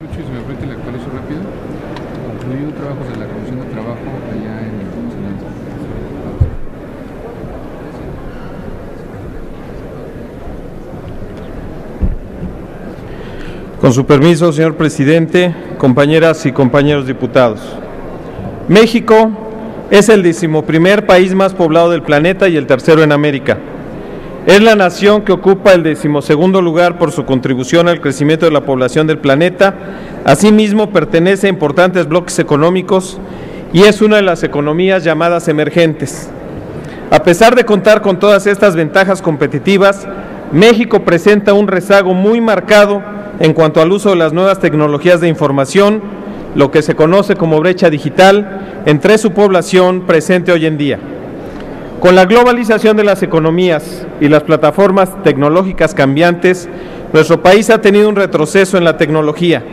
Si me permite le actualizo rápido. Concluido trabajos de la Comisión de Trabajo allá en Con su permiso, señor presidente, compañeras y compañeros diputados. México es el decimoprimer país más poblado del planeta y el tercero en América. Es la nación que ocupa el decimosegundo lugar por su contribución al crecimiento de la población del planeta. Asimismo, pertenece a importantes bloques económicos y es una de las economías llamadas emergentes. A pesar de contar con todas estas ventajas competitivas, México presenta un rezago muy marcado en cuanto al uso de las nuevas tecnologías de información, lo que se conoce como brecha digital, entre su población presente hoy en día. Con la globalización de las economías y las plataformas tecnológicas cambiantes, nuestro país ha tenido un retroceso en la tecnología.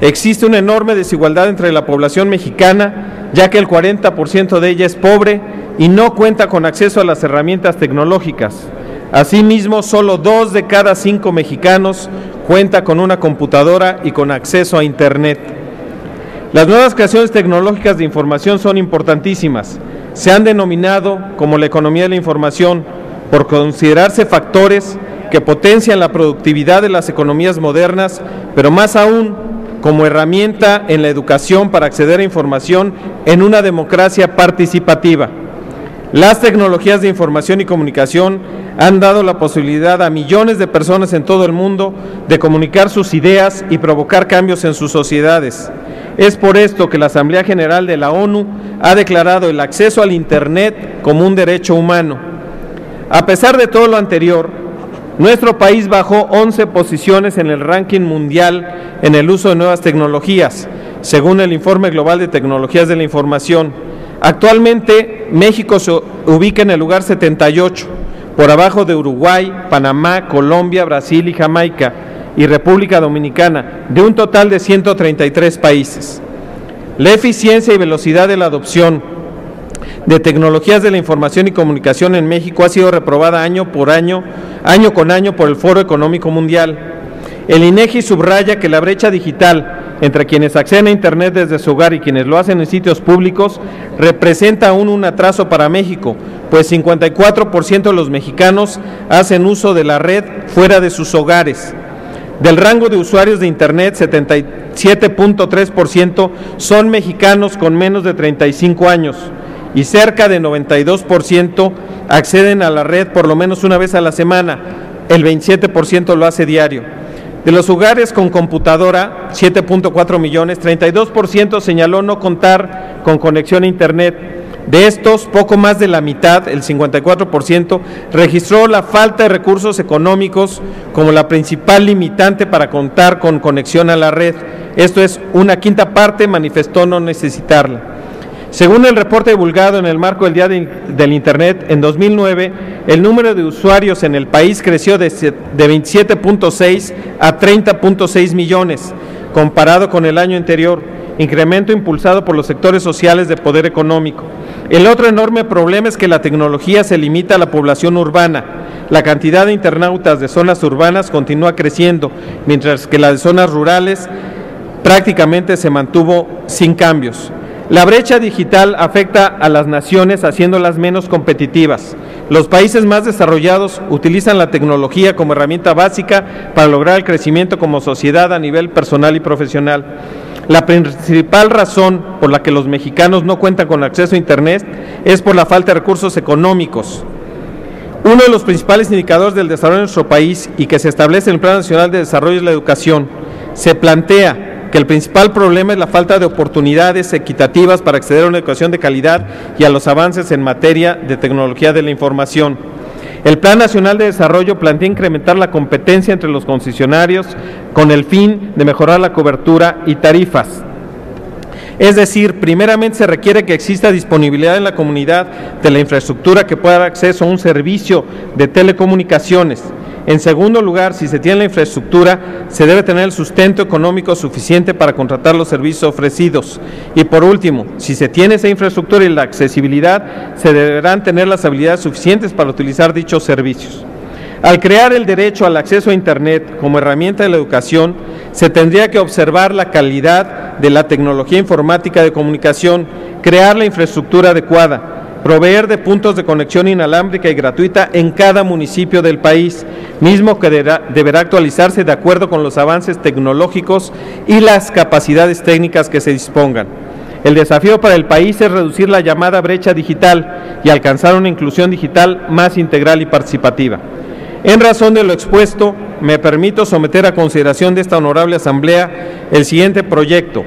Existe una enorme desigualdad entre la población mexicana, ya que el 40% de ella es pobre y no cuenta con acceso a las herramientas tecnológicas. Asimismo, solo dos de cada cinco mexicanos cuenta con una computadora y con acceso a Internet. Las nuevas creaciones tecnológicas de información son importantísimas. Se han denominado como la economía de la información por considerarse factores que potencian la productividad de las economías modernas, pero más aún como herramienta en la educación para acceder a información en una democracia participativa. Las tecnologías de información y comunicación han dado la posibilidad a millones de personas en todo el mundo de comunicar sus ideas y provocar cambios en sus sociedades. Es por esto que la Asamblea General de la ONU ha declarado el acceso al Internet como un derecho humano. A pesar de todo lo anterior, nuestro país bajó 11 posiciones en el ranking mundial en el uso de nuevas tecnologías, según el Informe Global de Tecnologías de la Información. Actualmente México se ubica en el lugar 78, por abajo de Uruguay, Panamá, Colombia, Brasil y Jamaica y República Dominicana, de un total de 133 países. La eficiencia y velocidad de la adopción de tecnologías de la información y comunicación en México ha sido reprobada año por año, año con año por el Foro Económico Mundial. El INEGI subraya que la brecha digital entre quienes acceden a Internet desde su hogar y quienes lo hacen en sitios públicos representa aún un atraso para México, pues 54% de los mexicanos hacen uso de la red fuera de sus hogares. Del rango de usuarios de Internet, 77.3% son mexicanos con menos de 35 años y cerca de 92% acceden a la red por lo menos una vez a la semana. El 27% lo hace diario. De los hogares con computadora, 7.4 millones, 32% señaló no contar con conexión a Internet. De estos, poco más de la mitad, el 54%, registró la falta de recursos económicos como la principal limitante para contar con conexión a la red. Esto es, una quinta parte manifestó no necesitarla. Según el reporte divulgado en el marco del Día de, del Internet, en 2009 el número de usuarios en el país creció de, de 27.6 a 30.6 millones, comparado con el año anterior, incremento impulsado por los sectores sociales de poder económico. El otro enorme problema es que la tecnología se limita a la población urbana. La cantidad de internautas de zonas urbanas continúa creciendo, mientras que la de zonas rurales prácticamente se mantuvo sin cambios. La brecha digital afecta a las naciones haciéndolas menos competitivas. Los países más desarrollados utilizan la tecnología como herramienta básica para lograr el crecimiento como sociedad a nivel personal y profesional. La principal razón por la que los mexicanos no cuentan con acceso a Internet es por la falta de recursos económicos. Uno de los principales indicadores del desarrollo de nuestro país y que se establece en el Plan Nacional de Desarrollo es la educación. Se plantea que el principal problema es la falta de oportunidades equitativas para acceder a una educación de calidad y a los avances en materia de tecnología de la información. El Plan Nacional de Desarrollo plantea incrementar la competencia entre los concesionarios con el fin de mejorar la cobertura y tarifas. Es decir, primeramente se requiere que exista disponibilidad en la comunidad de la infraestructura que pueda dar acceso a un servicio de telecomunicaciones. En segundo lugar, si se tiene la infraestructura, se debe tener el sustento económico suficiente para contratar los servicios ofrecidos. Y por último, si se tiene esa infraestructura y la accesibilidad, se deberán tener las habilidades suficientes para utilizar dichos servicios. Al crear el derecho al acceso a Internet como herramienta de la educación, se tendría que observar la calidad de la tecnología informática de comunicación, crear la infraestructura adecuada, proveer de puntos de conexión inalámbrica y gratuita en cada municipio del país, mismo que deberá, actualizarse de acuerdo con los avances tecnológicos y las capacidades técnicas que se dispongan. El desafío para el país es reducir la llamada brecha digital y alcanzar una inclusión digital más integral y participativa. En razón de lo expuesto, me permito someter a consideración de esta honorable Asamblea el siguiente proyecto,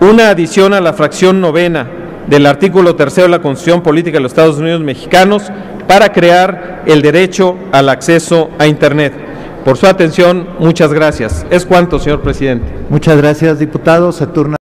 una adición a la fracción novena del artículo tercero de la Constitución Política de los Estados Unidos Mexicanos para crear el derecho al acceso a Internet. Por su atención, muchas gracias. Es cuanto, señor presidente. Muchas gracias, diputado. Se turna.